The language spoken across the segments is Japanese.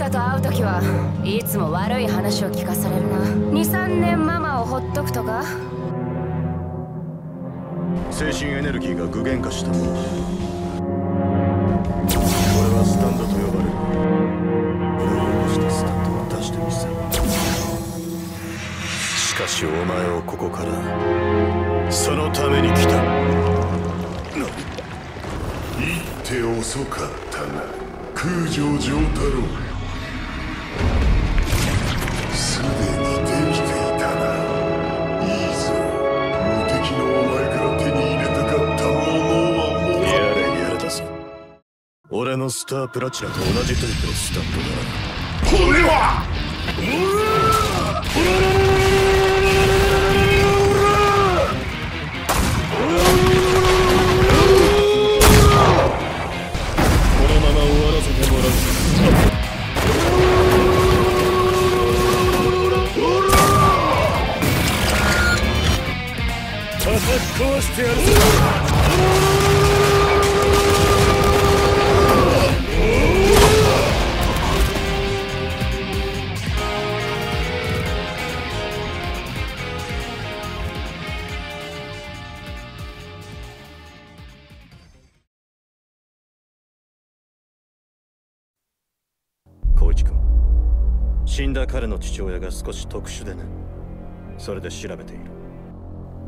たと会う時はいつも悪い話を聞かされるな。23年ママをほっとくとか？精神エネルギーが具現化したもの。これはスタンドと呼ばれる。俺を起こしたスタンドを出してみせる。しかしお前をここからそのために来た。言って遅かったな。空城城太郎。俺のスタープラチナと同じタイプのスタンドだな。これはこのまま終わらせてもらう。叩き壊してやるぞ死んだ彼の父親が少し特殊でね。それで調べている。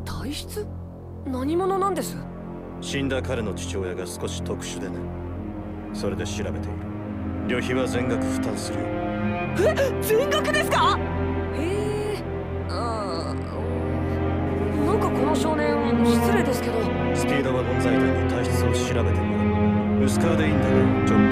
体質？何者なんです？死んだ彼の父親が少し特殊でね。それで調べている。旅費は全額負担するよ。え？全額ですか？へえ。あーなんかこの少年失礼ですけど。スピードワゴン財団に体質を調べてもらう。薄皮でいいんだがちょっぴ